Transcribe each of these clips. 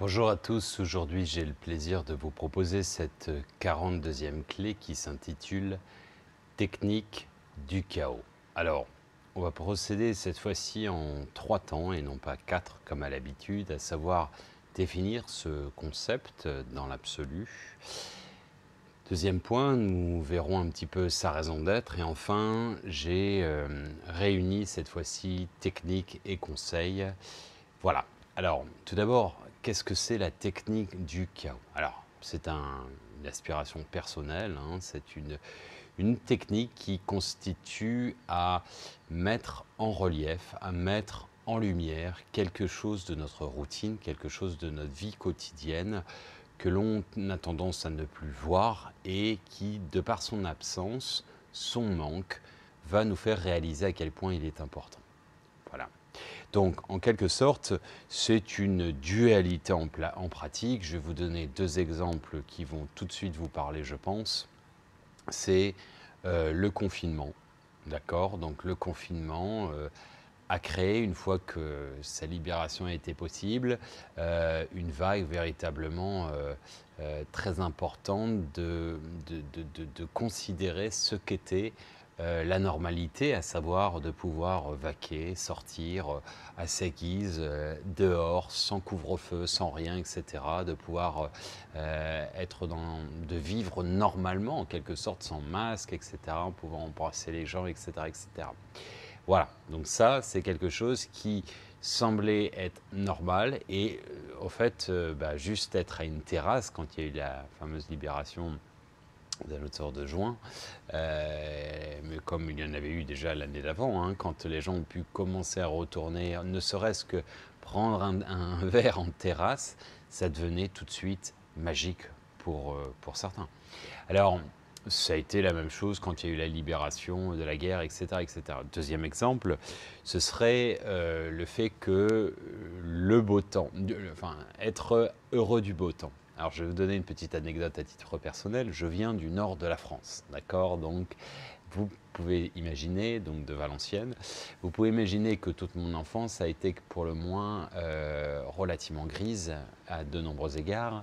Bonjour à tous, aujourd'hui j'ai le plaisir de vous proposer cette 42e clé qui s'intitule Technique du chaos. Alors, on va procéder cette fois-ci en trois temps et non pas quatre comme à l'habitude, à savoir définir ce concept dans l'absolu. Deuxième point, nous verrons un petit peu sa raison d'être. Et enfin, j'ai euh, réuni cette fois-ci technique et conseils. Voilà. Alors, tout d'abord, qu'est-ce que c'est la technique du chaos? Alors, c'est une aspiration personnelle, hein. c'est une, une technique qui constitue à mettre en relief, à mettre en lumière quelque chose de notre routine, quelque chose de notre vie quotidienne que l'on a tendance à ne plus voir et qui, de par son absence, son manque, va nous faire réaliser à quel point il est important. Donc, en quelque sorte, c'est une dualité en, pratique. Je vais vous donner deux exemples qui vont tout de suite vous parler, je pense. C'est euh, le confinement. D'accord? Donc, le confinement. Euh, a créé, une fois que sa libération a été possible, euh, une vague véritablement très importante de, considérer ce qu'était la normalité, à savoir de pouvoir vaquer, sortir à sa guise, dehors, sans couvre-feu, sans rien, etc., de pouvoir être dans, de vivre normalement, en quelque sorte, sans masque, etc., en pouvant embrasser les gens, etc., etc. Voilà, donc ça, c'est quelque chose qui semblait être normal et euh, au fait, euh, bah, juste être à une terrasse quand il y a eu la fameuse libération d'un auteur de juin, euh, mais comme il y en avait eu déjà l'année d'avant, hein, quand les gens ont pu commencer à retourner, ne serait-ce que prendre un, verre en terrasse, ça devenait tout de suite magique pour, pour certains. Alors, ça a été la même chose quand il y a eu la libération de la guerre, etc. etc. Deuxième exemple, ce serait euh, le fait que euh, le beau temps, enfin être heureux du beau temps. Alors je vais vous donner une petite anecdote à titre personnel. Je viens du nord de la France, d'accord? Donc vous pouvez imaginer, donc de Valenciennes, vous pouvez imaginer que toute mon enfance a été pour le moins euh, relativement grise à de nombreux égards,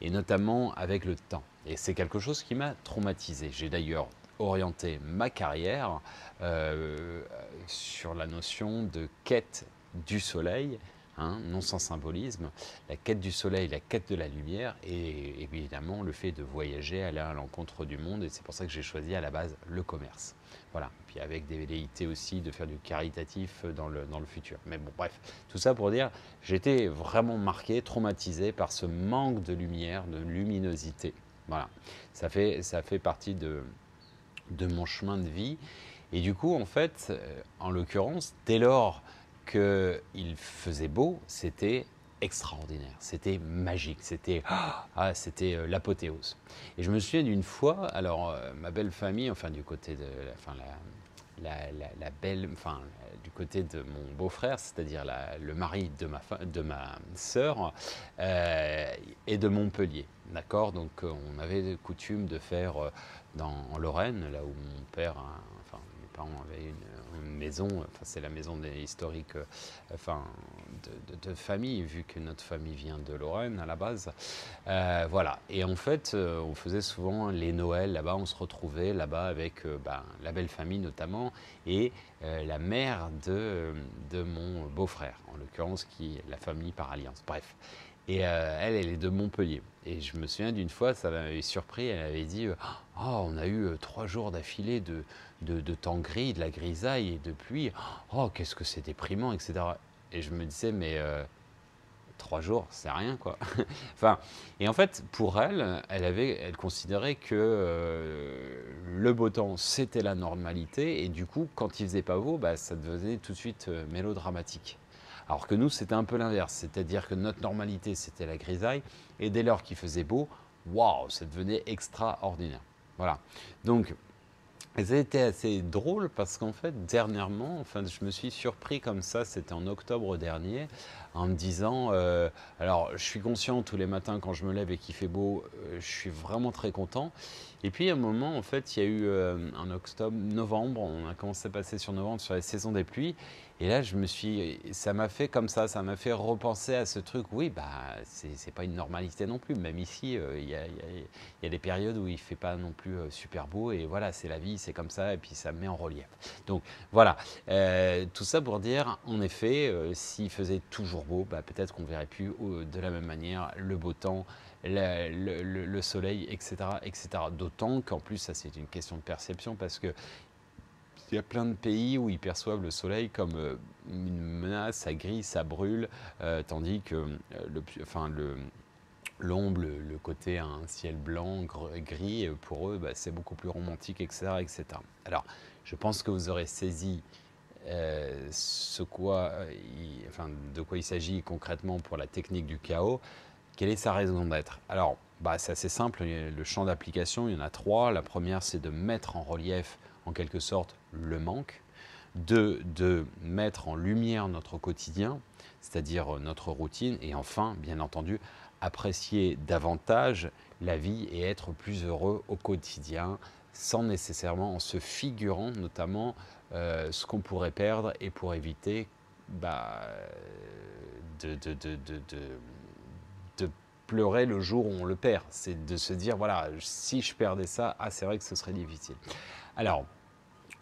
et notamment avec le temps. Et c'est quelque chose qui m'a traumatisé. J'ai d'ailleurs orienté ma carrière euh, sur la notion de quête du soleil, hein, non sans symbolisme, la quête du soleil, la quête de la lumière, et évidemment le fait de voyager, aller à l'encontre du monde, et c'est pour ça que j'ai choisi à la base le commerce. Voilà, puis avec des velléités aussi de faire du caritatif dans le, dans le futur. Mais bon, bref, tout ça pour dire, j'étais vraiment marqué, traumatisé par ce manque de lumière, de luminosité voilà, ça fait, ça fait partie de, de mon chemin de vie. Et du coup, en fait, euh, en l'occurrence, dès lors qu'il faisait beau, c'était extraordinaire, c'était magique, c'était ah, c'était euh, l'apothéose. Et je me souviens d'une fois, alors euh, ma belle famille, enfin du côté de, la, belle, enfin, du côté de mon beau-frère, c'est-à-dire le mari de ma, de ma sœur, euh, de Montpellier. D'accord? Donc euh, on avait coutume de faire dans, en Lorraine, là où mon père, enfin mes parents avaient une, maison, enfin c'est la maison des historiques, enfin de, famille, vu que notre famille vient de Lorraine à la base. voilà. Et en fait, on faisait souvent les Noëls là-bas, on se retrouvait là-bas avec ben, la belle famille notamment et la mère de, de mon beau-frère, en l'occurrence qui est la famille par alliance. Bref. Et euh, elle, elle est de Montpellier. Et je me souviens d'une fois, ça m'avait surpris, elle avait dit Oh, on a eu euh, trois jours d'affilée de, de, temps gris, de la grisaille et de pluie. Oh, qu'est-ce que c'est déprimant, etc. Et je me disais Mais euh, trois jours, c'est rien, quoi. enfin, et en fait, pour elle, elle, avait, elle considérait que le beau temps, c'était la normalité. Et du coup, quand il faisait pas beau, bah, ça devenait tout de suite mélodramatique. Alors que nous, c'était un peu l'inverse, c'est-à-dire que notre normalité, c'était la grisaille, et dès lors qu'il faisait beau, waouh, ça devenait extraordinaire. Voilà. Donc, ça a été assez drôle parce qu'en fait, dernièrement, enfin, je me suis surpris comme ça, c'était en octobre dernier, en me disant, euh, alors je suis conscient tous les matins quand je me lève et qu'il fait beau, euh, je suis vraiment très content. Et puis à un moment, en fait, il y a eu euh, en octobre, novembre, on a commencé à passer sur novembre sur la saison des pluies, Et là, je me suis, ça m'a fait comme ça, ça m'a fait repenser à ce truc. Oui, bah, c'est pas une normalité non plus. Même ici, euh, il y, a, des périodes où il fait pas non plus euh, super beau. Et voilà, c'est la vie, c'est comme ça. Et puis ça me met en relief. Donc voilà, euh, tout ça pour dire, en effet, s'il faisait toujours beau, bah, peut-être qu'on verrait plus de la même manière le beau temps, le, soleil, etc. etc. D'autant qu'en plus, ça c'est une question de perception parce que il y a plein de pays où ils perçoivent le soleil comme euh, une menace, ça grille, ça brûle, euh, tandis que euh, le, enfin, le, l'ombre, le, côté un ciel blanc, gris, pour eux, bah, c'est beaucoup plus romantique, etc., etc. Alors, je pense que vous aurez saisi ce quoi, enfin, de quoi il s'agit concrètement pour la technique du chaos. Quelle est sa raison d'être? Alors, bah, c'est assez simple, le champ d'application, il y en a trois. La première, c'est de mettre en relief en quelque sorte le manque, deux, de mettre en lumière notre quotidien, c'est-à-dire notre routine, et enfin, bien entendu, apprécier davantage la vie et être plus heureux au quotidien, sans nécessairement en se figurant notamment euh, ce qu'on pourrait perdre et pour éviter bah, de, de, de, de, pleurer le jour où on le perd. C'est de se dire, voilà, si je perdais ça, ah, c'est vrai que ce serait difficile. Alors,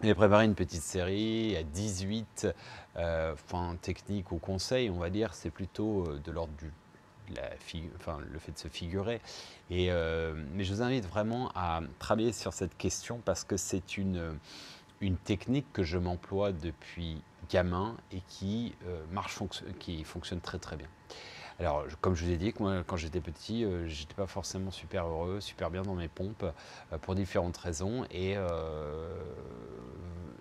j'ai préparé une petite série à 18 euh, techniques ou conseils, on va dire. C'est plutôt euh, de l'ordre du le fait de se figurer. Et, euh, mais je vous invite vraiment à travailler sur cette question parce que c'est une, une technique que je m'emploie depuis gamin et qui, qui fonctionne très très bien. Alors, comme je vous ai dit, quand j'étais petit, euh, j'étais pas forcément super heureux, super bien dans mes pompes, euh, pour différentes raisons. Et, euh,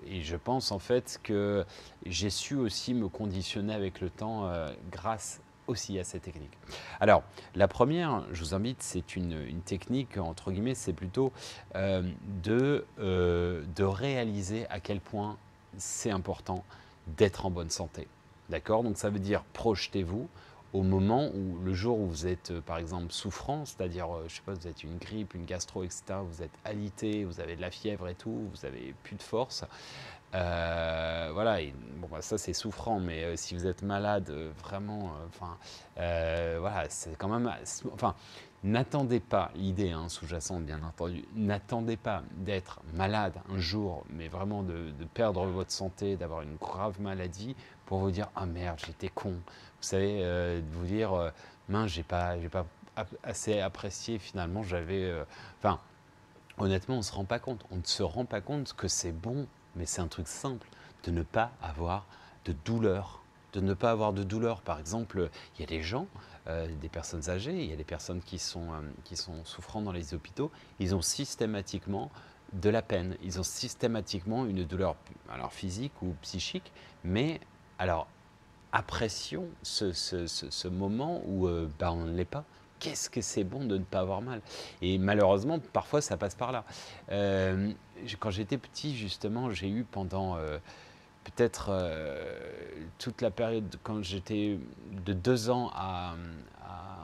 et je pense en fait que j'ai su aussi me conditionner avec le temps grâce aussi à cette technique. Alors, la première, je vous invite, c'est une, une, technique, entre guillemets, c'est plutôt de, de réaliser à quel point c'est important d'être en bonne santé. D'accord? Donc ça veut dire projetez-vous, au moment où, le jour où vous êtes, euh, par exemple, souffrant, c'est-à-dire, euh, je sais pas, vous êtes une grippe, une gastro, etc., vous êtes alité, vous avez de la fièvre et tout, vous avez plus de force, euh, voilà, bon, bah, ça c'est souffrant, mais si vous êtes malade, vraiment, enfin, voilà, c'est quand même, enfin, n'attendez pas, l'idée hein, sous-jacente bien entendu, n'attendez pas d'être malade un jour, mais vraiment de perdre votre santé, d'avoir une grave maladie pour vous dire, ah merde, j'étais con, vous savez, euh, de vous dire, euh, mince, j'ai pas, j'ai pas assez apprécié finalement, j'avais, euh, enfin, honnêtement, on se rend pas compte, on ne se rend pas compte que c'est bon, mais c'est un truc simple, de ne pas avoir de douleur, de ne pas avoir de douleur. Par exemple, il y a des gens, des personnes âgées, il y a des personnes qui sont, qui sont souffrant dans les hôpitaux, ils ont systématiquement de la peine, ils ont systématiquement une douleur, alors physique ou psychique, mais alors apprécions ce, ce, moment où euh, bah, on ne l'est pas. Qu'est-ce que c'est bon de ne pas avoir mal? Et malheureusement, parfois, ça passe par là. Euh, quand j'étais petit, justement, j'ai eu pendant euh, peut-être toute la période, quand j'étais de deux ans à,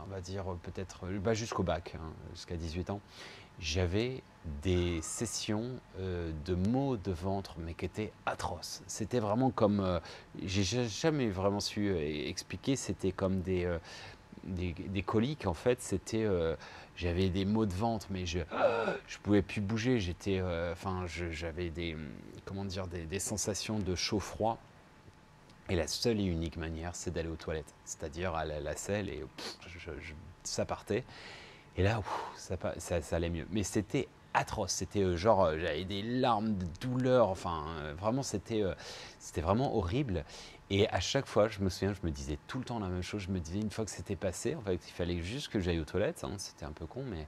on va dire, peut-être bah, jusqu'au bac, hein, jusqu'à 18 ans, j'avais des sessions euh, de maux de ventre, mais qui étaient atroces. C'était vraiment comme, euh, j'ai jamais vraiment su euh, expliquer, c'était comme des, des, coliques en fait. C'était, j'avais des maux de ventre, mais je, je pouvais plus bouger. J'étais, enfin, j'avais des, comment dire, des, sensations de chaud-froid. Et la seule et unique manière, c'est d'aller aux toilettes, c'est-à-dire à la, selle et ça partait. Et là, ça, allait mieux. Mais c'était atroce. C'était euh, genre, euh, j'avais des larmes de douleur. Enfin, euh, vraiment, c'était c'était vraiment horrible. Et à chaque fois, je me souviens, je me disais tout le temps la même chose. Je me disais, une fois que c'était passé, en fait, il fallait juste que j'aille aux toilettes. Hein. C'était un peu con, mais.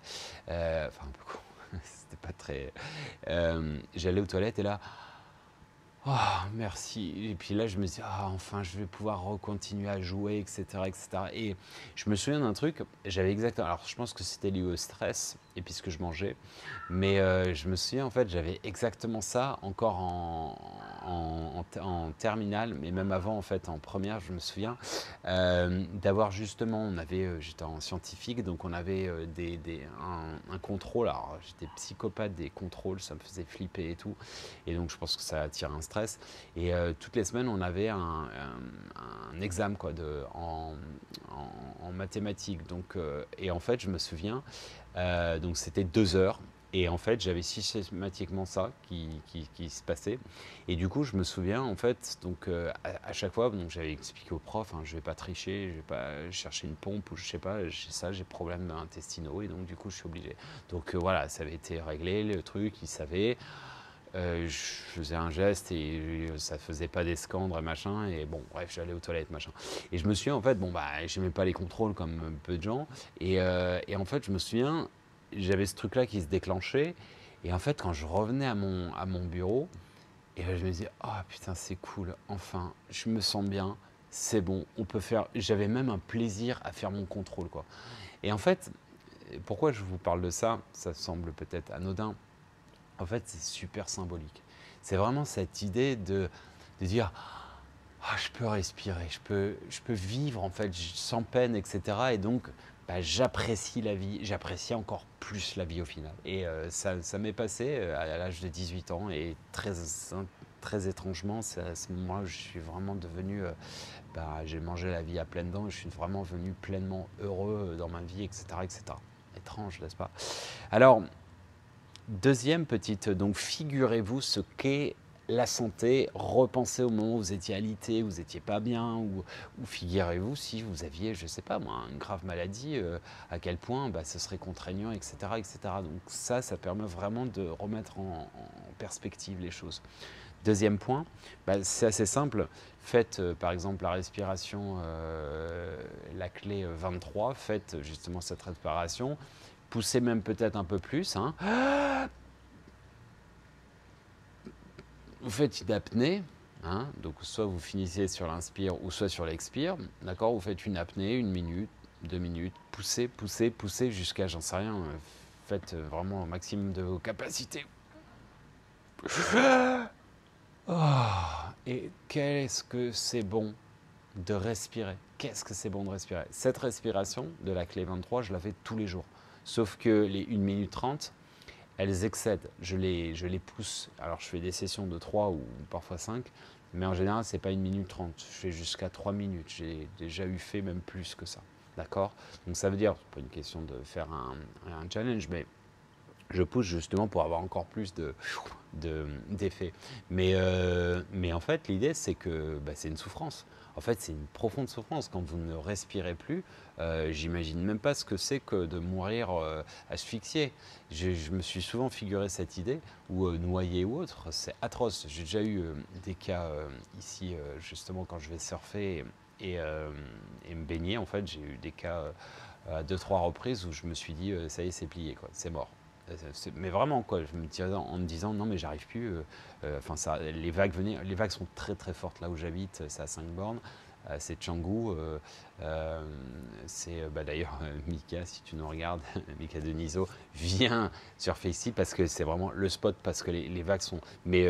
enfin, un peu con. c'était pas très. J'allais aux toilettes et là. Oh, merci. Et puis là, je me dis, ah, enfin, je vais pouvoir recontinuer à jouer, etc., etc. Et je me souviens d'un truc, j'avais exactement, alors je pense que c'était lié au stress, et puis ce que je mangeais. Mais euh, je me souviens, en fait, j'avais exactement ça encore en, en, terminale, mais même avant, en fait, en première, je me souviens, euh, d'avoir justement, on avait, euh, j'étais en scientifique, donc on avait des, des, un, contrôle. Alors, j'étais psychopathe des contrôles, ça me faisait flipper et tout. Et donc, je pense que ça attire un stress. Et toutes les semaines, on avait un, examen quoi, de, en, en, mathématiques. Donc, et en fait, je me souviens, euh, donc c'était deux heures. Et en fait, j'avais systématiquement ça qui, se passait. Et du coup, je me souviens, en fait, donc euh, à, chaque fois, donc j'avais expliqué au prof, hein, je vais pas tricher, je vais pas chercher une pompe ou je sais pas, j'ai ça, j'ai problème intestinaux et donc du coup, je suis obligé. Donc euh, voilà, ça avait été réglé, le truc, il savait. Je faisais un geste et ça faisait pas d'escandre et machin et bon bref j'allais aux toilettes machin et je me souviens en fait bon bah j'aimais pas les contrôles comme peu de gens et, et en fait je me souviens j'avais ce truc-là qui se déclenchait. Et en fait, quand je revenais à mon, à mon bureau, et je me disais, oh putain, c'est cool, enfin, je me sens bien, c'est bon, on peut faire. J'avais même un plaisir à faire mon contrôle, quoi. Et en fait, pourquoi je vous parle de ça? Ça semble peut-être anodin. En fait, c'est super symbolique. C'est vraiment cette idée de, dire, ah, je peux respirer, je peux, je peux vivre en fait sans peine, etc. Et donc, bah, j'apprécie la vie, j'apprécie encore plus la vie au final. Et euh, ça, m'est passé euh, à l'âge de 18 ans et très, très étrangement, à ce moment-là je suis vraiment devenu, euh, bah, j'ai mangé la vie à pleines dents, je suis vraiment venu pleinement heureux dans ma vie, etc. etc. Étrange, n'est-ce pas? Alors, deuxième petite, donc figurez-vous ce qu'est la santé, repensez au moment où vous étiez alité, où vous n'étiez pas bien, ou, figurez-vous si vous aviez, je ne sais pas moi, une grave maladie, euh, à quel point bah, ce serait contraignant, etc., etc. Donc ça, ça permet vraiment de remettre en, perspective les choses. Deuxième point, bah, c'est assez simple. Faites euh, par exemple la respiration, euh, la clé 23, faites justement cette respiration. Poussez même peut-être un peu plus. Hein vous faites une apnée, hein, donc soit vous finissez sur l'inspire ou soit sur l'expire, d'accord Vous faites une apnée, une minute, deux minutes, poussez, poussez, poussez jusqu'à, j'en sais rien, euh, faites euh, vraiment au maximum de vos capacités. Oh, et qu'est-ce que c'est bon de respirer? Qu'est-ce que c'est bon de respirer? Cette respiration de la clé 23, je la fais tous les jours. Sauf que les 1 minute 30, elles excèdent. Je les, pousse. Alors, je fais des sessions de 3 ou parfois 5, mais en général, ce n'est pas une minute 30. Je fais jusqu'à 3 minutes. J'ai déjà eu fait même plus que ça. D'accord? Donc, ça veut dire, pas une question de faire un, challenge, mais je pousse justement pour avoir encore plus de d'effet. mais, euh, mais en fait, l'idée, c'est que bah, c'est une souffrance en fait, c'est une profonde souffrance. Quand vous ne respirez plus, euh, j'imagine même pas ce que c'est que de mourir euh, asphyxié. Je, me suis souvent figuré cette idée, ou euh, noyé ou autre, c'est atroce. J'ai déjà eu des cas ici, justement, quand je vais surfer et, et, me baigner, en fait, j'ai eu des cas à deux, trois reprises où je me suis dit, ça y est, c'est plié, c'est mort. Mais vraiment, quoi, je me disais en me disant non, mais j'arrive plus. Euh, euh, enfin, ça, les vagues venaient, les vagues sont très très fortes là où j'habite, c'est à 5 bornes. Euh, c'est Changu. c'est bah, d'ailleurs Mika, si tu nous regardes, Mika Deniso, vient surfer ici parce que c'est vraiment le spot parce que les, vagues sont. Mais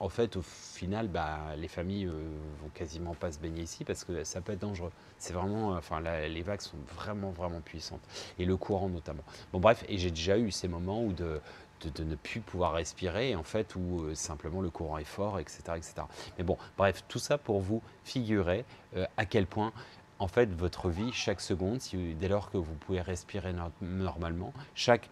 en fait, au final, bah, les familles vont quasiment pas se baigner ici parce que ça peut être dangereux. C'est vraiment, enfin, les vagues sont vraiment vraiment puissantes et le courant notamment. Bon bref, et j'ai déjà eu ces moments où de de, ne plus pouvoir respirer, en fait, ou euh, simplement le courant est fort, etc., etc. Mais bon, bref, tout ça pour vous figurer euh, à quel point, en fait, votre vie, chaque seconde, dès lors que vous pouvez respirer normalement, chaque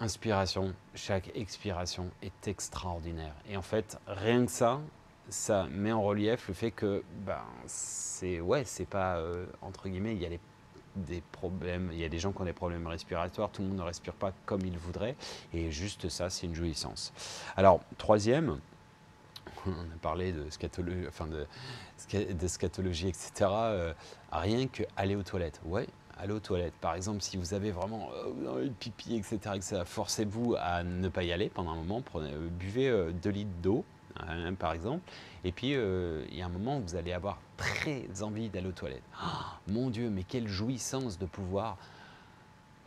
inspiration, chaque expiration est extraordinaire. Et en fait, rien que ça, ça met en relief le fait que, ben, c'est, ouais, c'est pas, euh, entre guillemets, il y a les des problèmes, il y a des gens qui ont des problèmes respiratoires, tout le monde ne respire pas comme il voudrait, et juste ça, c'est une jouissance. Alors, troisième, on a parlé de scatologie, enfin de, scatologie etc. Euh, rien que aller aux toilettes. Ouais, aller aux toilettes. Par exemple, si vous avez vraiment euh, pipi, etc., etc. forcez-vous à ne pas y aller pendant un moment. Euh, buvez 2 litres d'eau, hein, par exemple. Et puis, il y a un moment où vous allez avoir très envie d'aller aux toilettes. Oh, mon Dieu, mais quelle jouissance de pouvoir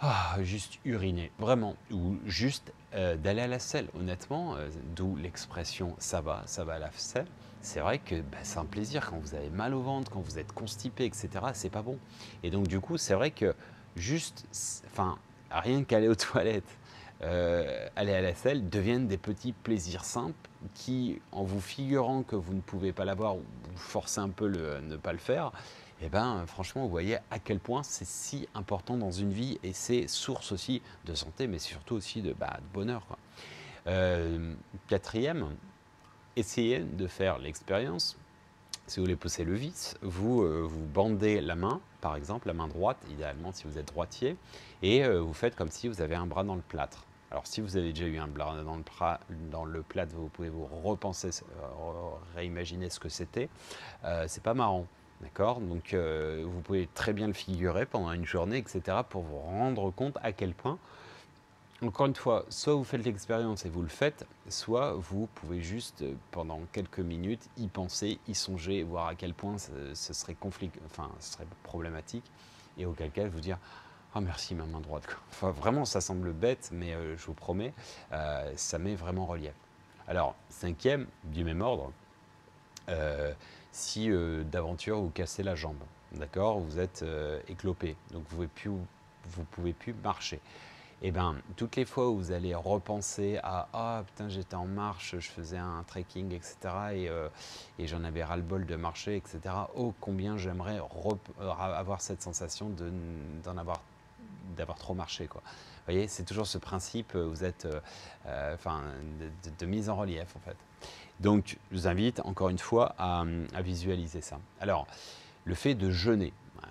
ah, juste uriner, vraiment, ou juste euh, d'aller à la selle, honnêtement, euh, d'où l'expression ça va, ça va à la selle. C'est vrai que bah, c'est un plaisir quand vous avez mal au ventre, quand vous êtes constipé, etc. C'est pas bon. Et donc du coup, c'est vrai que juste, enfin, rien qu'aller aux toilettes, euh, aller à la selle deviennent des petits plaisirs simples qui, en vous figurant que vous ne pouvez pas l'avoir ou vous forcez un peu le, ne pas le faire, eh ben, franchement, vous voyez à quel point c'est si important dans une vie et c'est source aussi de santé, mais surtout aussi de, bah, bonheur. Euh, quatrième, essayez de faire l'expérience. Si vous voulez pousser le vis, vous euh, vous bandez la main, par exemple, la main droite, idéalement si vous êtes droitier, et euh, vous faites comme si vous avez un bras dans le plâtre. Alors si vous avez déjà eu un bras dans le, dans le plâtre, vous pouvez vous repenser, réimaginer ce que c'était. c'est pas marrant. D'accord? Donc euh, vous pouvez très bien le figurer pendant une journée, etc., pour vous rendre compte à quel point, encore une fois, soit vous faites l'expérience et vous le faites, soit vous pouvez juste, euh, pendant quelques minutes, y penser, y songer, voir à quel point ce, serait, conflit, enfin, ce serait problématique, et auquel cas vous dire ah merci ma main droite. Vraiment, ça semble bête, mais euh, je vous promets, ça met vraiment relief. Alors, cinquième, du même ordre, si euh, d'aventure vous cassez la jambe, d'accord, vous êtes euh, éclopé, donc vous ne pouvez, pouvez, plus marcher. Et eh bien, toutes les fois où vous allez repenser à Ah putain, j'étais en marche, je faisais un trekking, etc., et, euh, et j'en avais ras-le-bol de marcher, etc., oh combien j'aimerais avoir cette sensation d'en avoir d'avoir trop marché. Quoi. Vous voyez, c'est toujours ce principe, vous êtes, enfin, de, mise en relief en fait. Donc, je vous invite encore une fois à, visualiser ça. Alors, le fait de jeûner, euh,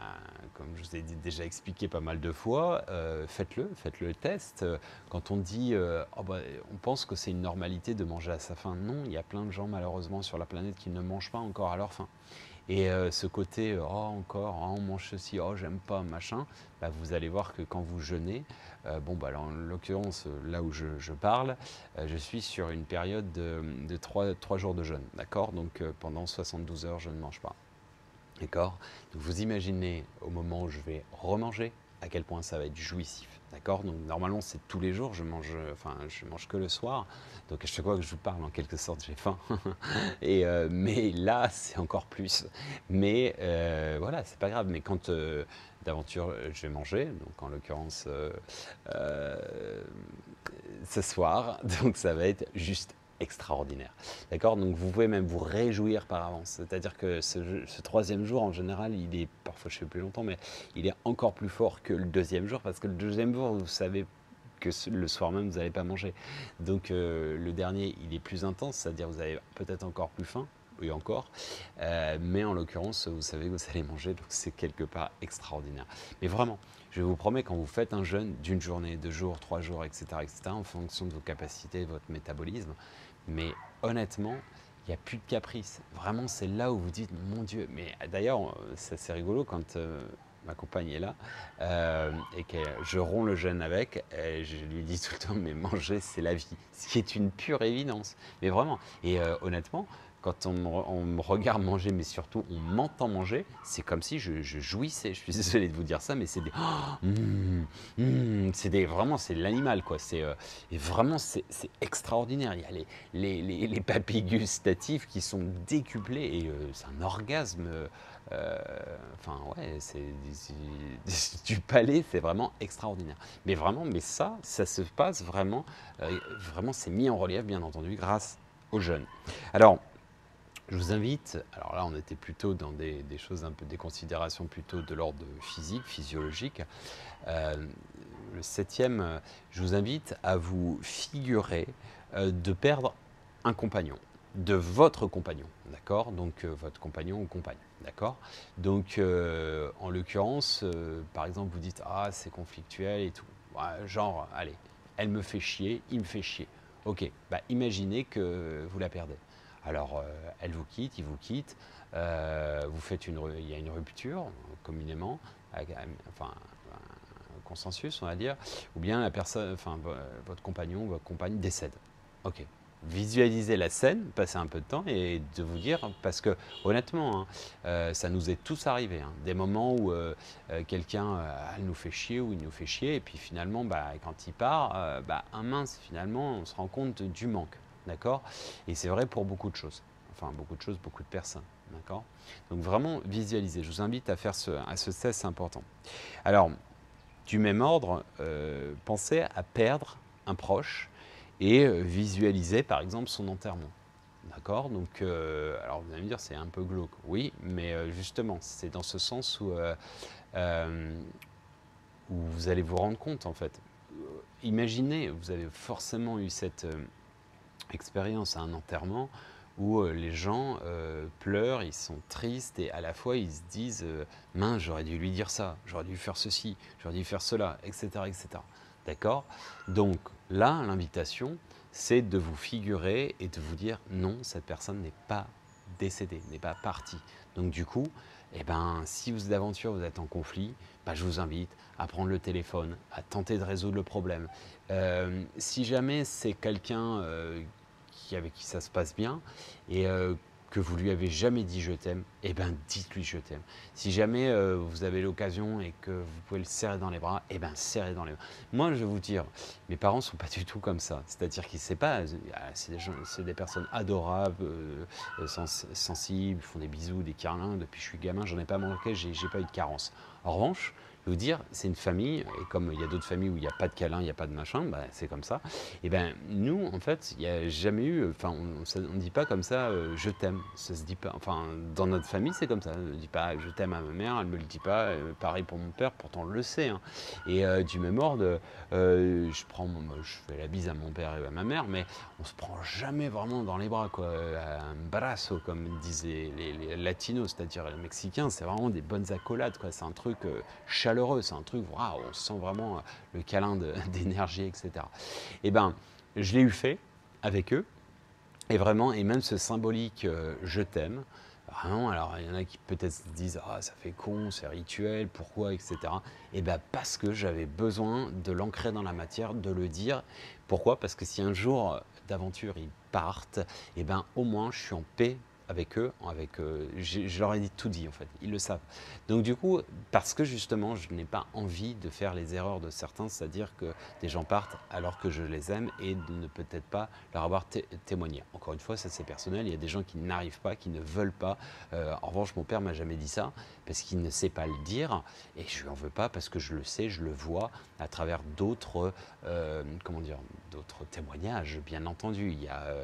comme je vous ai déjà expliqué pas mal de fois, euh, faites-le, faites le test. Quand on dit, euh, oh bah, on pense que c'est une normalité de manger à sa faim, non, il y a plein de gens malheureusement sur la planète qui ne mangent pas encore à leur faim. Et ce côté, oh encore, oh, on mange ceci, oh j'aime pas, machin, bah, vous allez voir que quand vous jeûnez, euh, bon, bah, en l'occurrence, là où je, parle, euh, je suis sur une période de, 3, jours de jeûne. D'accord? Donc euh, pendant 72 heures, je ne mange pas. D'accord? Vous imaginez au moment où je vais remanger à quel point ça va être jouissif. D'accord Donc normalement c'est tous les jours, je mange, enfin je mange que le soir. Donc à chaque fois que je vous parle, en quelque sorte, j'ai faim. Et mais là c'est encore plus. Mais voilà, c'est pas grave. Mais quand d'aventure, euh, je vais manger, donc en l'occurrence euh, euh, ce soir, donc ça va être juste extraordinaire. D'accord Donc vous pouvez même vous réjouir par avance. C'est-à-dire que ce, ce, troisième jour, en général, il est, je fais plus longtemps, mais il est encore plus fort que le deuxième jour, parce que le deuxième jour, vous savez que le soir même, vous n'allez pas manger. Donc le dernier, il est plus intense, c'est-à-dire vous avez peut-être encore plus faim, encore. Euh, mais en l'occurrence, vous savez que vous allez manger, donc c'est quelque part extraordinaire. Mais vraiment, je vous promets, quand vous faites un jeûne d'une journée, deux jours, trois jours, etc., etc., en fonction de vos capacités, votre métabolisme, mais honnêtement, il n'y a plus de caprice. Vraiment, c'est là où vous dites, mon Dieu, mais d'ailleurs, c'est rigolo quand euh, ma compagne est là euh, et que je romps le jeûne avec, et je lui dis tout le temps, mais manger, c'est la vie, ce qui est une pure évidence. Mais vraiment, et honnêtement, quand on me, regarde manger, mais surtout on m'entend manger, c'est comme si je, jouissais. Je suis désolé de vous dire ça, mais c'est des, oh, mmh, mmh, c'est des, vraiment c'est l'animal quoi. C'est euh, vraiment c'est extraordinaire. Il y a les, les, les, papilles gustatives qui sont décuplées et euh, c'est un orgasme. Euh, enfin ouais, c'est du palais, c'est vraiment extraordinaire. Mais vraiment, mais ça, ça se passe vraiment, vraiment c'est mis en relief bien entendu grâce aux jeunes. Alors je vous invite, alors là on était plutôt dans des, choses un peu, des considérations plutôt de l'ordre physique, physiologique. Euh, le septième, je vous invite à vous figurer euh, de perdre un compagnon, de votre compagnon, d'accord? Donc euh, votre compagnon ou compagne, d'accord? Donc en l'occurrence, par exemple, vous dites ah c'est conflictuel et tout, genre allez, elle me fait chier, il me fait chier. Ok, bah imaginez que vous la perdez. Alors, euh, elle vous quitte, il vous quitte, euh, vous faites une, il y a une rupture communément, enfin un consensus, on va dire, ou bien la personne, enfin votre compagnon, votre compagne décède. Ok. visualiser la scène, passer un peu de temps et de vous dire, parce que honnêtement, hein, euh, ça nous est tous arrivé, hein, des moments où quelqu'un nous fait chier ou il nous fait chier, et puis finalement, bah, quand il part, bah, un mince, finalement, on se rend compte du manque, d'accord? Et c'est vrai pour beaucoup de choses, enfin beaucoup de choses, beaucoup de personnes. D'accord? Donc vraiment visualiser. Je vous invite à faire ce, à ce test, important. Alors, du même ordre, pensez à perdre un proche et euh, visualiser par exemple son enterrement. D'accord? Donc, euh, alors vous allez me dire, c'est un peu glauque. Oui, mais euh, justement, c'est dans ce sens où, où vous allez vous rendre compte, en fait. Imaginez, vous avez forcément eu cette expérience à un enterrement où les gens pleurent, ils sont tristes et à la fois ils se disent Mince, j'aurais dû lui dire ça, j'aurais dû faire ceci, j'aurais dû faire cela, etc. etc. D'accord? Donc là, l'invitation, c'est de vous figurer et de vous dire non, cette personne n'est pas décédée, n'est pas partie. Donc du coup, eh ben, si vous d'aventure vous êtes en conflit, bah, je vous invite à prendre le téléphone, à tenter de résoudre le problème. Euh, si jamais c'est quelqu'un euh, avec qui ça se passe bien et euh, que vous lui avez jamais dit je t'aime, eh ben dites-lui je t'aime. Si jamais euh, vous avez l'occasion et que vous pouvez le serrer dans les bras, eh ben serrez dans les bras. Moi, je vais vous dire, mes parents sont pas du tout comme ça. C'est-à-dire qu'ils ne pas, ah, c'est des, des, personnes adorables, euh, sensibles, font des bisous, des câlins. Depuis que je suis gamin, j'en ai pas manqué, j'ai pas eu de carence. En revanche, vous dire, c'est une famille, et comme il y a d'autres familles où il n'y a pas de câlin, il n'y a pas de machin, bah, c'est comme ça. Et ben nous, en fait, il n'y a jamais eu, enfin, on ne dit pas comme ça, euh, je t'aime. Ça se dit pas, enfin, dans notre famille, c'est comme ça. On ne dit pas, je t'aime à ma mère, elle ne me le dit pas. Euh, pareil pour mon père, pourtant on le sait. Hein. Et euh, du même ordre, je prends, je fais la bise à mon père et à ma mère, mais on se prend jamais vraiment dans les bras, quoi. Un brasso, comme disaient les, les latinos, c'est-à-dire les mexicains, c'est vraiment des bonnes accolades, quoi. C'est un truc chaleureux c'est un truc, on sent vraiment euh, le câlin d'énergie, etc. Et eh ben, je l'ai eu fait avec eux, et vraiment, et même ce symbolique euh, je t'aime, Vraiment, alors il y en a qui peut-être se disent ah ça fait con, c'est rituel, pourquoi, etc. Et bien parce que j'avais besoin de l'ancrer dans la matière, de le dire. Pourquoi? Parce que si un jour d'aventure ils partent, et ben au moins je suis en paix avec eux, avec, euh, je, leur ai dit tout dit en fait, ils le savent. Donc du coup, parce que justement, je n'ai pas envie de faire les erreurs de certains, c'est-à-dire que des gens partent alors que je les aime et de ne peut-être pas leur avoir témoigné. Encore une fois, ça c'est personnel, il y a des gens qui n'arrivent pas, qui ne veulent pas. Euh, en revanche, mon père m'a jamais dit ça parce qu'il ne sait pas le dire et je lui en veux pas parce que je le sais, je le vois à travers d'autres, euh, comment dire, d'autres témoignages, bien entendu. Il y a,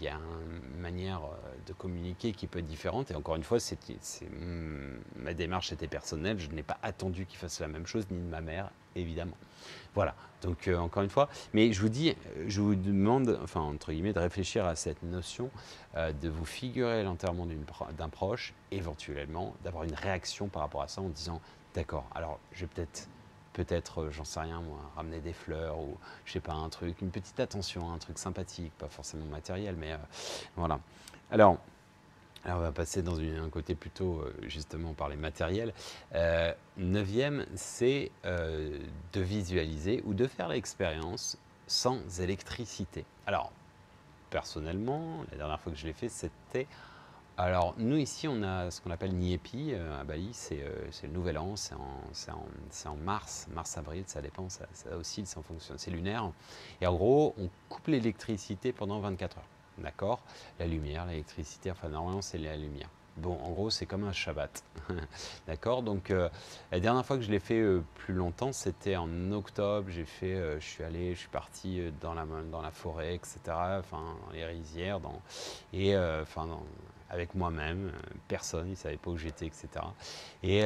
y a une manière de communiquer qui peut être différente. Et encore une fois, ma démarche était personnelle. Je n'ai pas attendu qu'il fasse la même chose, ni de ma mère, évidemment. Voilà. Donc, euh, encore une fois, mais je vous dis, je vous demande, enfin, entre guillemets, de réfléchir à cette notion, euh, de vous figurer l'enterrement d'un proche, éventuellement, d'avoir une réaction par rapport à ça en disant, d'accord, alors je vais peut-être peut-être, euh, j'en sais rien moi, ramener des fleurs ou je sais pas, un truc, une petite attention, un truc sympathique, pas forcément matériel, mais voilà. Alors, on va passer dans un côté plutôt euh, justement par les matériels. Euh, neuvième, c'est euh, de visualiser ou de faire l'expérience sans électricité. Alors, personnellement, la dernière fois que je l'ai fait, c'était... Alors, nous ici, on a ce qu'on appelle Niepi à Bali, c'est le nouvel an, c'est en, mars, mars-avril, ça dépend, ça, ça oscille, ça fonctionne, c'est lunaire. Et en gros, on coupe l'électricité pendant 24 heures. D'accord La lumière, l'électricité, enfin normalement c'est la lumière. Bon, en gros, c'est comme un Shabbat. D'accord Donc, euh, la dernière fois que je l'ai fait euh, plus longtemps, c'était en octobre. J'ai fait, euh, je suis allé, je suis parti dans la, dans la forêt, etc. Enfin, dans les rizières, dans, et enfin, avec moi-même, personne, il ne savait pas où j'étais, etc. Et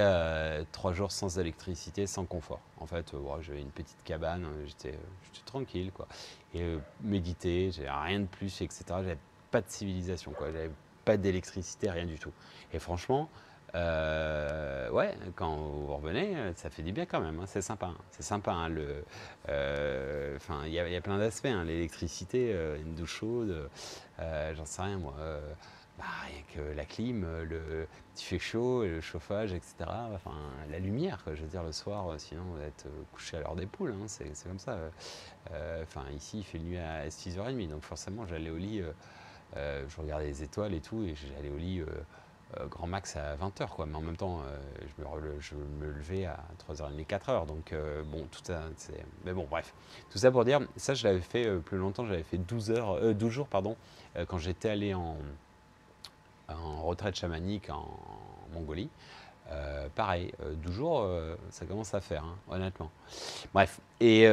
trois jours sans électricité, sans confort. En fait, j'avais une petite cabane, j'étais tranquille, quoi et euh, méditer, rien de plus, etc. J'avais pas de civilisation, quoi. J'avais pas d'électricité, rien du tout. Et franchement, euh, ouais, quand vous revenez, ça fait du bien quand même. Hein. c'est sympa. Hein. c'est sympa. Hein, le, euh, enfin, il y, a plein d'aspects. l'électricité, une douche chaude, j'en sais rien moi. Bah, que la clim, le petit fait chaud, le chauffage, etc. Enfin, la lumière, je veux dire, le soir, sinon vous êtes couché à l'heure des poules, hein, c'est comme ça. Enfin, ici, il fait nuit à 6h30, donc forcément, j'allais au lit, je regardais les étoiles et tout, et j'allais au lit euh, grand max à 20h, quoi. Mais en même temps, euh, je, me levais à 3h30, 4h. Donc, euh, bon, tout ça, c'est. Mais bon, bref. Tout ça pour dire, ça, je l'avais fait plus longtemps, j'avais fait 12, heures, 12 jours, pardon, quand j'étais allé en, en retraite chamanique en Mongolie. Euh, pareil, 12 euh, jours, euh, ça commence à faire, hein, honnêtement. Bref, et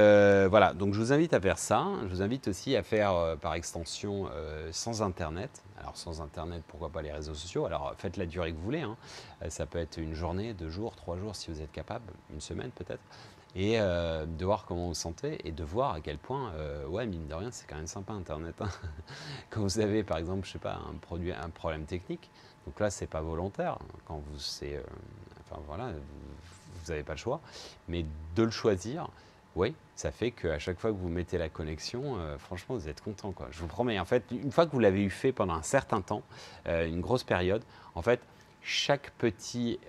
voilà, donc je vous invite à faire ça. Je vous invite aussi à faire par extension sans Internet. Alors sans Internet, pourquoi pas les réseaux sociaux? Alors faites la durée que vous voulez. Hein. ça peut être une journée, deux jours, trois jours si vous êtes capable, une semaine peut-être. Et de voir comment vous sentez et de voir à quel point, ouais, mine de rien, c'est quand même sympa Internet. Hein. Quand vous avez par exemple, je sais pas, un, produit, un problème technique, donc là, c'est pas volontaire. Quand vous, c'est, euh, enfin voilà, vous n'avez pas le choix. Mais de le choisir, oui, ça fait qu'à chaque fois que vous mettez la connexion, euh, franchement, vous êtes content. Quoi. Je vous promets, en fait, une fois que vous l'avez eu fait pendant un certain temps, euh, une grosse période, en fait, chaque petit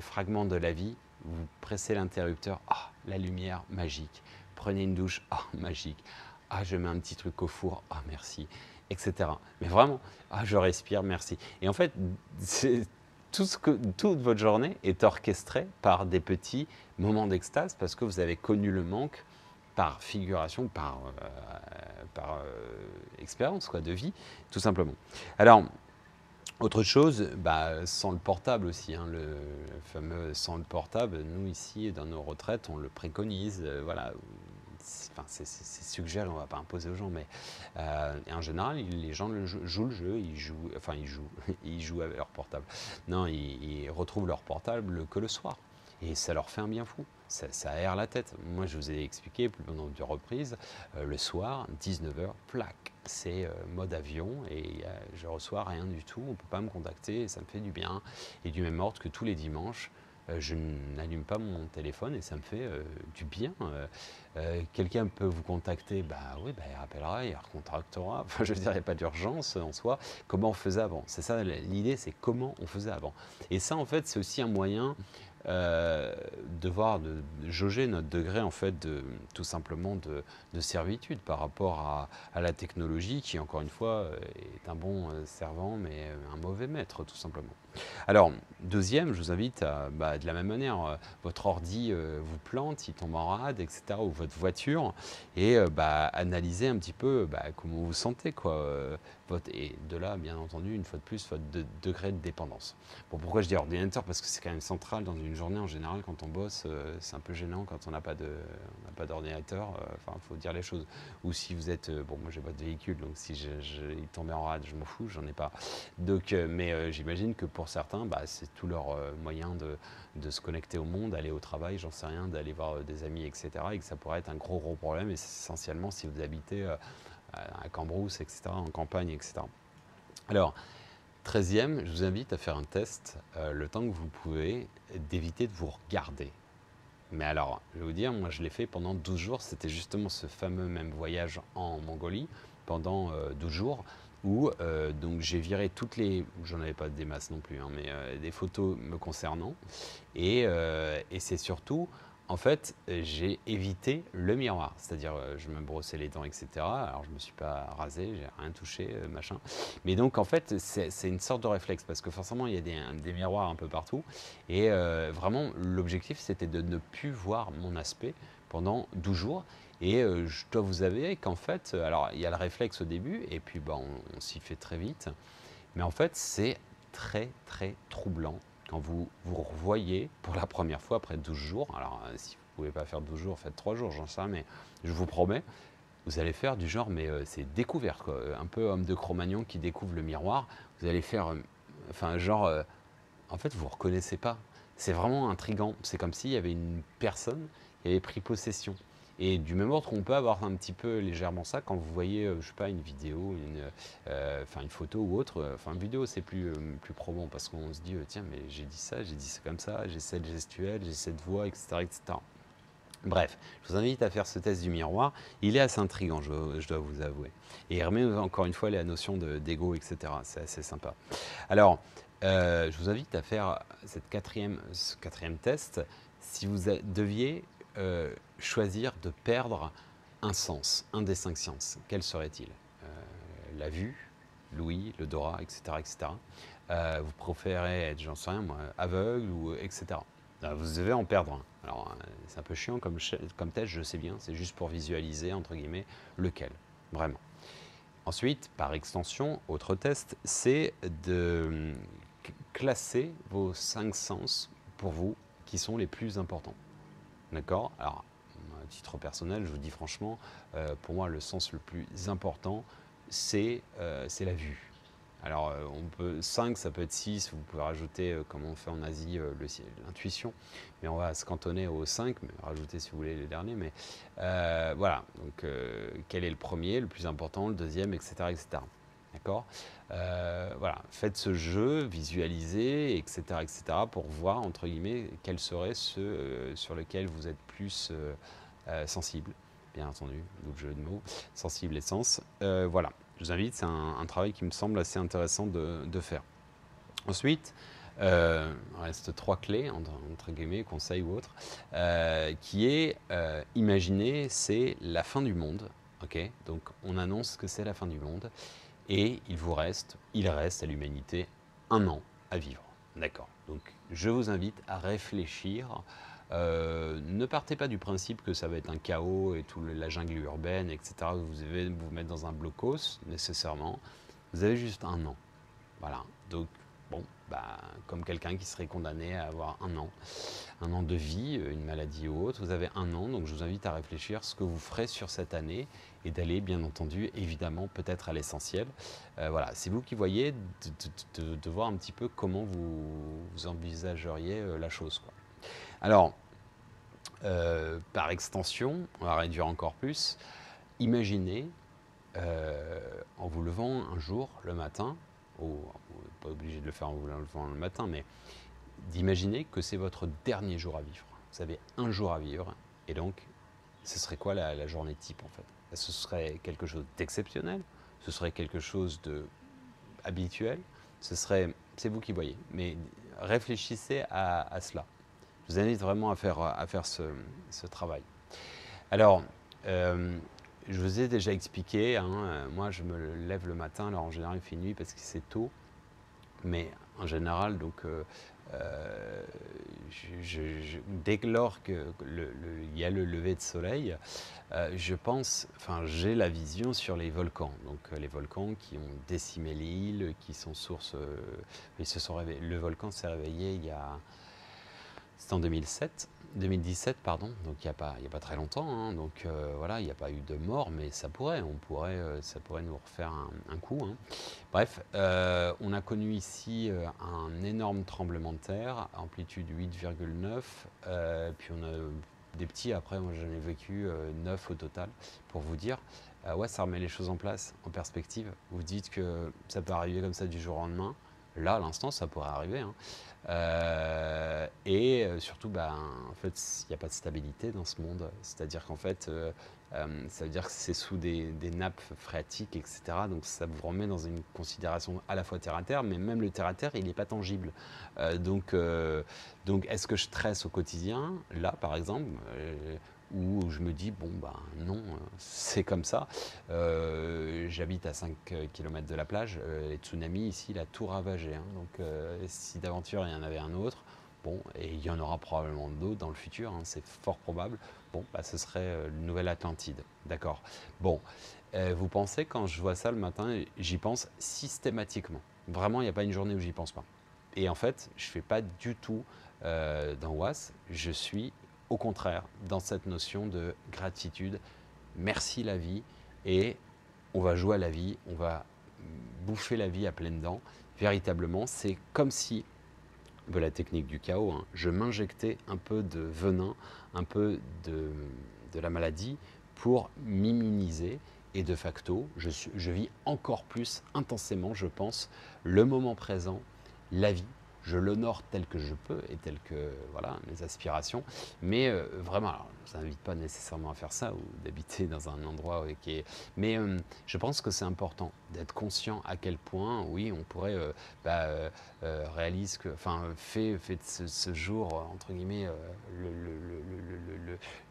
fragment de la vie, vous pressez l'interrupteur, ah, la lumière, magique. Prenez une douche, ah, magique. Ah, je mets un petit truc au four, ah, merci etc. Mais vraiment, ah, je respire, merci. Et en fait, tout ce que, toute votre journée est orchestrée par des petits moments d'extase parce que vous avez connu le manque par figuration, par, euh, par euh, expérience quoi, de vie, tout simplement. Alors, autre chose, bah, sans le portable aussi, hein, le, fameux sans le portable, nous ici, dans nos retraites, on le préconise. Euh, c'est suggéré, on ne va pas imposer aux gens, mais euh, en général, les gens jouent le jeu, ils jouent, enfin ils jouent, ils jouent avec leur portable. Non, ils, retrouvent leur portable que le soir. Et ça leur fait un bien fou. Ça, aère la tête. Moi, je vous ai expliqué plus pendant deux reprises, euh, le soir, 19h, plaque. C'est euh, mode avion et je reçois rien du tout. On ne peut pas me contacter et ça me fait du bien. Et du même ordre que tous les dimanches, je n'allume pas mon téléphone et ça me fait du bien. Euh, quelqu'un peut vous contacter, bah oui, bah, il rappellera, il recontactera. Enfin, je veux dire, il a pas d'urgence en soi. Comment on faisait avant? C'est ça l'idée, c'est comment on faisait avant. Et ça, en fait, c'est aussi un moyen euh, de voir, de, jauger notre degré en fait de tout simplement de, servitude par rapport à, la technologie qui encore une fois est un bon euh, servant mais un mauvais maître tout simplement. Alors deuxième, je vous invite à bah, de la même manière, euh, votre ordi vous plante, il tombe en rade, etc. ou votre voiture et bah, analyser un petit peu bah, comment vous vous sentez quoi. Et de là, bien entendu, une fois de plus, votre degré de dépendance. Bon, pourquoi je dis ordinateur? Parce que c'est quand même central dans une journée en général quand on bosse, euh, c'est un peu gênant quand on n'a pas de, d'ordinateur. Euh, enfin, il faut dire les choses. Ou si vous êtes, euh, bon, moi j'ai pas de véhicule, donc si il tombait en rade, je m'en fous, j'en ai pas. Donc, mais j'imagine que pour certains, bah, c'est tout leur moyen de, de, se connecter au monde, aller au travail, j'en sais rien, d'aller voir des amis, etc. Et que ça pourrait être un gros gros problème. Et essentiellement si vous habitez à Cambrousse, etc., en campagne, etc. Alors, Treizième, je vous invite à faire un test euh, le temps que vous pouvez, d'éviter de vous regarder. Mais alors, je vais vous dire, moi je l'ai fait pendant 12 jours, c'était justement ce fameux même voyage en Mongolie, pendant 12 euh, jours, où euh, donc j'ai viré toutes les, j'en avais pas des masses non plus, hein, mais des photos me concernant, et, et c'est surtout en fait, j'ai évité le miroir. C'est-à-dire, euh, je me brossais les dents, etc. Alors, je ne me suis pas rasé, j'ai rien touché, euh, machin. Mais donc, en fait, c'est une sorte de réflexe parce que forcément, il y a des, miroirs un peu partout. Et euh, vraiment, l'objectif, c'était de ne plus voir mon aspect pendant 12 jours. Et je dois vous avouer qu'en fait, alors, il y a le réflexe au début, et puis, bah, on s'y fait très vite. Mais en fait, c'est très, très troublant quand vous vous revoyez pour la première fois après 12 jours, alors euh, si vous ne pouvez pas faire 12 jours, faites 3 jours, j'en sais rien, mais je vous promets, vous allez faire du genre, mais euh, c'est découverte, quoi. un peu homme de Cro-Magnon qui découvre le miroir, vous allez faire, euh, enfin genre, en fait vous ne reconnaissez pas, c'est vraiment intrigant, c'est comme s'il y avait une personne qui avait pris possession. Et du même ordre, on peut avoir un petit peu légèrement ça quand vous voyez, je sais pas, une vidéo, une, enfin une photo ou autre. Enfin, une vidéo, c'est plus, plus probant parce qu'on se dit, tiens, mais j'ai dit ça, j'ai dit ça comme ça, j'ai cette gestuelle, j'ai cette voix, etc., etc. Bref, je vous invite à faire ce test du miroir. Il est assez intriguant, je, dois vous avouer. Et il remet encore une fois la notion d'ego, etc. C'est assez sympa. Alors, euh, je vous invite à faire cette quatrième, ce quatrième test si vous deviez euh, choisir de perdre un sens, un des cinq sens. Quel serait-il? Euh, La vue, l'ouïe, l'odorat, etc. etc. vous préférez être, j'en sais rien moi, aveugle ou etc. Vous devez en perdre un. Alors, c'est un peu chiant comme, comme test, je sais bien, c'est juste pour visualiser, entre guillemets, lequel, vraiment. Ensuite, par extension, autre test, c'est de classer vos cinq sens pour vous qui sont les plus importants. D'accord Alors, à titre personnel, je vous dis franchement, euh, pour moi, le sens le plus important, c'est euh, la vue. Alors, euh, on peut 5, ça peut être 6, vous pouvez rajouter, comme on fait en Asie, l'intuition, mais on va se cantonner aux 5, mais rajouter si vous voulez les derniers, mais voilà, donc quel est le premier, le plus important, le deuxième, etc. etc. D'accord? Voilà, faites ce jeu, visualisez, etc., etc., pour voir, entre guillemets, quels seraient ceux sur lesquels vous êtes plus sensible, bien entendu, donc jeu de mots, sensible et sens. voilà je vous invite, c'est un, travail qui me semble assez intéressant de, faire. Ensuite, euh, reste trois clés, entre, guillemets, conseils ou autres, euh, qui est euh, imaginer, c'est la fin du monde. ok? Donc on annonce que c'est la fin du monde et il vous reste, il reste à l'humanité un an à vivre. D'accord. Donc je vous invite à réfléchir euh, ne partez pas du principe que ça va être un chaos et toute la jungle urbaine, etc. Vous devez vous mettre dans un blocos, nécessairement. Vous avez juste un an. Voilà. Donc, bon, bah, comme quelqu'un qui serait condamné à avoir un an, un an de vie, euh, une maladie ou autre, vous avez un an. Donc, je vous invite à réfléchir ce que vous ferez sur cette année et d'aller, bien entendu, évidemment, peut-être à l'essentiel. Euh, voilà, c'est vous qui voyez de, voir un petit peu comment vous, envisageriez la chose. Alors, euh, par extension, on va réduire encore plus, imaginez euh, en vous levant un jour le matin, ou pas obligé de le faire en vous levant le matin, mais d'imaginer que c'est votre dernier jour à vivre. Vous avez un jour à vivre, et donc ce serait quoi la, journée type en fait? Ce serait quelque chose d'exceptionnel, ce serait quelque chose de habituel, ce serait, c'est vous qui voyez, mais réfléchissez à cela je vous invite vraiment à faire, à faire ce, travail. Alors, euh, je vous ai déjà expliqué, hein, euh, moi je me lève le matin, alors en général il fait nuit parce que c'est tôt, mais en général, donc, euh, dès lors qu'il y a le lever de soleil, je pense, enfin j'ai la vision sur les volcans, donc les volcans qui ont décimé l'île, qui sont source, sont le volcan s'est réveillé il y a c'était en 2007, 2017, pardon, donc il n'y a, pas, a pas très longtemps. Hein. donc euh, voilà, il n'y a pas eu de mort, mais ça pourrait, on pourrait, euh, ça pourrait nous refaire un, coup. Hein. Bref, euh, on a connu ici un énorme tremblement de terre, amplitude 8,9, puis on a des petits, après moi j'en ai vécu 9 au total, pour vous dire. ouais, ça remet les choses en place, en perspective. Vous dites que ça peut arriver comme ça du jour au lendemain. Là, à l'instant, ça pourrait arriver. Hein. Euh, et euh, surtout, bah, en fait, il n'y a pas de stabilité dans ce monde. C'est-à-dire qu'en fait, euh, ça veut dire que c'est sous des, nappes phréatiques, etc. Donc ça vous remet dans une considération à la fois terre à terre, mais même le terre à terre, il n'est pas tangible. donc, donc est-ce que je stresse au quotidien? Là, par exemple, où je me dis, bon, ben non, c'est comme ça. Euh, j'habite à 5 km de la plage. Euh, les tsunamis, ici, il a tout ravagé. Hein. donc, euh, si d'aventure il y en avait un autre, bon, et il y en aura probablement d'autres dans le futur, hein, c'est fort probable, bon, bah, ce serait une nouvelle Atlantide. D'accord Bon, vous pensez, quand je vois ça le matin, j'y pense systématiquement. Vraiment, il n'y a pas une journée où j'y pense pas. Et en fait, je ne fais pas du tout d'angoisse. Je suis au contraire dans cette notion de gratitude. Merci la vie et on va jouer à la vie, on va bouffer la vie à pleines dents. Véritablement, c'est comme si, de la technique du chaos, hein, je m'injectais un peu de venin, un peu de, la maladie pour m'immuniser et de facto, je vis encore plus intensément, je pense, le moment présent, la vie je l'honore tel que je peux et tel que voilà mes aspirations. Mais euh, vraiment, je vous invite pas nécessairement à faire ça ou d'habiter dans un endroit qui est. Mais euh, je pense que c'est important d'être conscient à quel point, oui, on pourrait euh, bah, réaliser que, enfin, fait, fait ce, jour entre guillemets le,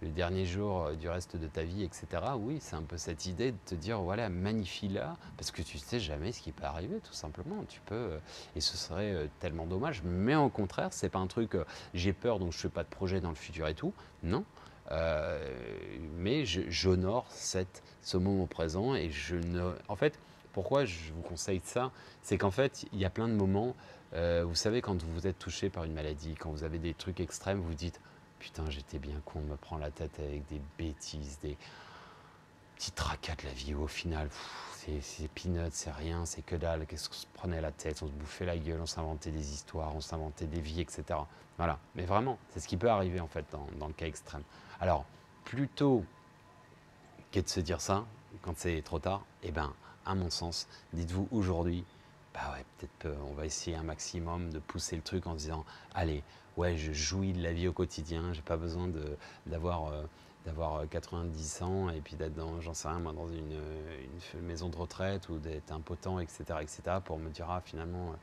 le, dernier jour du reste de ta vie, etc. Oui, c'est un peu cette idée de te dire voilà, magnifie-la parce que tu sais jamais ce qui peut arriver, tout simplement. Tu peux et ce serait tellement dommage mais au contraire, c'est pas un truc, euh, j'ai peur donc je fais pas de projet dans le futur et tout. Non. Euh, mais j'honore ce moment présent et je ne. En fait, pourquoi je vous conseille ça C'est qu'en fait, il y a plein de moments, euh, vous savez, quand vous êtes touché par une maladie, quand vous avez des trucs extrêmes, vous dites Putain, j'étais bien con, on me prend la tête avec des bêtises, des petits tracas de la vie. Au final, c'est peanuts, c'est rien, c'est que dalle. Qu'est-ce qu'on se prenait la tête? On se bouffait la gueule, on s'inventait des histoires, on s'inventait des vies, etc. Voilà. Mais vraiment, c'est ce qui peut arriver en fait dans, le cas extrême. Alors, plutôt que de se dire ça quand c'est trop tard, eh bien, à mon sens, dites-vous aujourd'hui, bah ouais, peut-être on va essayer un maximum de pousser le truc en se disant, allez, ouais, je jouis de la vie au quotidien, j'ai pas besoin d'avoir euh, d'avoir 90 euh, ans et puis d'être dans, j'en sais rien, moi, dans une, maison de retraite ou d'être impotent, etc., etc., pour me dire, ah, finalement, euh,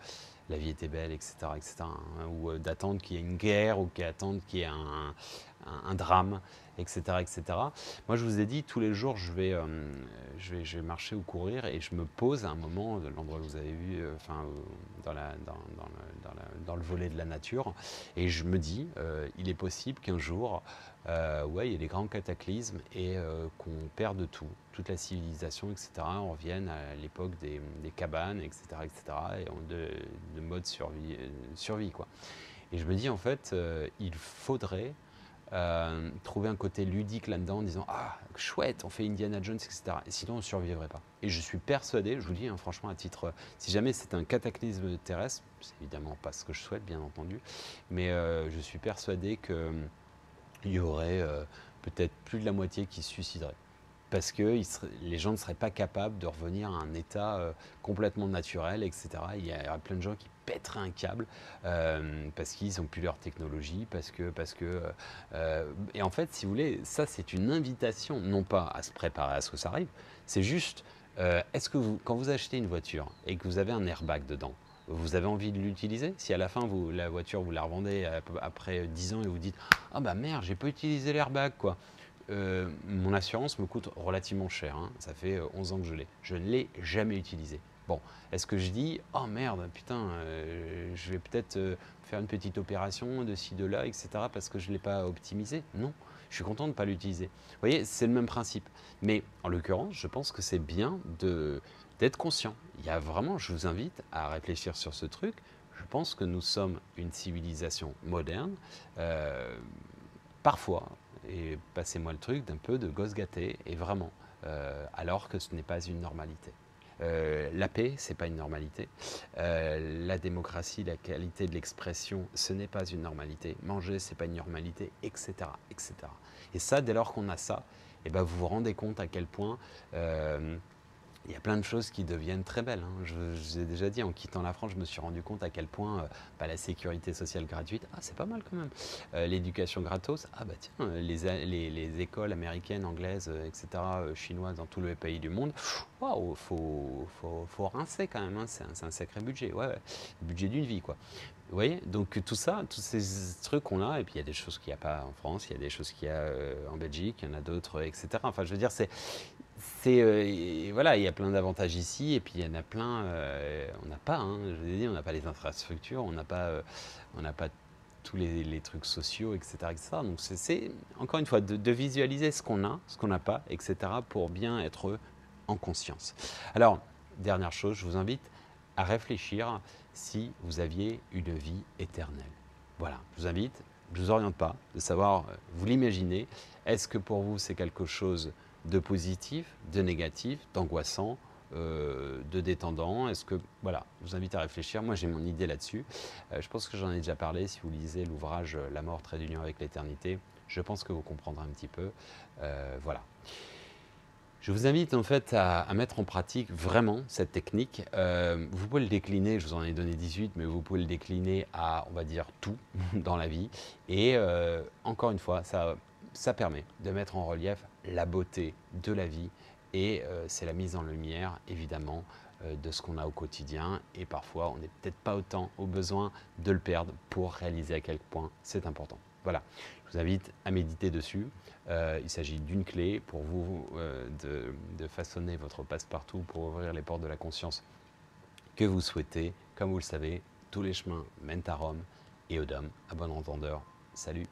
la vie était belle, etc., etc., hein, ou euh, d'attendre qu'il y ait une guerre ou d'attendre qu'il y ait un, drame, etc., etc. Moi, je vous ai dit, tous les jours, je vais, je vais, je vais marcher ou courir et je me pose à un moment, de l'endroit que vous avez vu, enfin, dans, la, dans, dans, le, dans, le, volet de la nature, et je me dis, il est possible qu'un jour, euh, ouais, il y a des grands cataclysmes et euh, qu'on perde tout, toute la civilisation, etc. On revienne à l'époque des, cabanes, etc., etc. et on, de, de, mode survie, euh, survie, quoi. Et je me dis en fait, il faudrait trouver un côté ludique là-dedans en disant ah chouette, on fait Indiana Jones, etc. Et sinon on ne survivrait pas. Et je suis persuadé, je vous dis hein, franchement à titre, si jamais c'est un cataclysme terrestre, c'est évidemment pas ce que je souhaite bien entendu, mais je suis persuadé que il y aurait euh, peut-être plus de la moitié qui se suiciderait. Parce que les gens ne seraient pas capables de revenir à un état euh, complètement naturel, etc. Il y aurait plein de gens qui pèteraient un câble euh, parce qu'ils n'ont plus leur technologie, parce que... Parce que et en fait, si vous voulez, ça c'est une invitation, non pas à se préparer à ce que ça arrive, c'est juste, est-ce que quand vous achetez une voiture et que vous avez un airbag dedans, vous avez envie de l'utiliser Si à la fin, la voiture, vous la revendez après 10 ans et vous dites Ah bah merde, j'ai pas utilisé l'airbag quoi. Euh, mon assurance me coûte relativement cher. Hein. Ça fait 11 euh, ans que je l'ai. Je ne l'ai jamais utilisé. Bon, est-ce que je dis Oh merde, putain, euh, je vais peut-être faire une petite opération de ci, de là, etc. parce que je ne l'ai pas optimisé? Non, je suis content de ne pas l'utiliser. Vous voyez, c'est le même principe. Mais en l'occurrence, je pense que c'est bien d'être conscient. Il y a vraiment, je vous invite à réfléchir sur ce truc. Je pense que nous sommes une civilisation moderne, euh, parfois, et passez-moi le truc, d'un peu de gosse gâté, et vraiment, euh, alors que ce n'est pas une normalité. Euh, la paix, c'est pas une normalité. la démocratie, la qualité de l'expression, ce n'est pas une normalité. Manger, c'est pas une normalité, etc., etc. Et ça, dès lors qu'on a ça, eh ben, vous vous rendez compte à quel point il y a plein de choses qui deviennent très belles. Hein. Je, vous ai déjà dit, en quittant la France, je me suis rendu compte à quel point euh, bah, la sécurité sociale gratuite, ah, c'est pas mal quand même. Euh, l'éducation gratos, ah bah tiens, les, les, écoles américaines, anglaises, euh, etc., chinoises dans tous les pays du monde, waouh, faut, faut, faut, rincer quand même, hein. c'est un, sacré budget, ouais. budget d'une vie quoi. Vous voyez? Donc tout ça, tous ces trucs qu'on a, et puis il y a des choses qu'il n'y a pas en France, il y a des choses qu'il y a en Belgique, il y en a d'autres, etc. Enfin, je veux dire, c'est c'est euh, voilà, il y a plein d'avantages ici et puis il y en a plein. Euh, on n'a pas, hein, je vous dit, on n'a pas les infrastructures, on n'a pas, euh, on n'a pas tous les, trucs sociaux, etc., etc. Donc c'est encore une fois de, visualiser ce qu'on a, ce qu'on n'a pas, etc. pour bien être en conscience. Alors dernière chose, je vous invite à réfléchir si vous aviez une vie éternelle. Voilà, je vous invite, je vous oriente pas, de savoir, vous l'imaginez. Est-ce que pour vous c'est quelque chose de positif, de négatif, d'angoissant, euh, de détendant Est-ce que voilà, je vous invite à réfléchir. Moi, j'ai mon idée là-dessus. Euh, je pense que j'en ai déjà parlé. Si vous lisez l'ouvrage La mort trait d'union avec l'éternité, je pense que vous comprendrez un petit peu. Euh, voilà. Je vous invite en fait à, mettre en pratique vraiment cette technique. Euh, vous pouvez le décliner, je vous en ai donné 18, mais vous pouvez le décliner à, on va dire, tout dans la vie. Et euh, encore une fois, ça permet de mettre en relief la beauté de la vie. Et euh, c'est la mise en lumière, évidemment, de ce qu'on a au quotidien. Et parfois, on n'est peut-être pas autant au besoin de le perdre pour réaliser à quel point c'est important. Voilà, je vous invite à méditer dessus. Euh, il s'agit d'une clé pour vous euh, de, façonner votre passe-partout pour ouvrir les portes de la conscience que vous souhaitez. Comme vous le savez, tous les chemins mènent à Rome et au Dôme. À bon entendeur, salut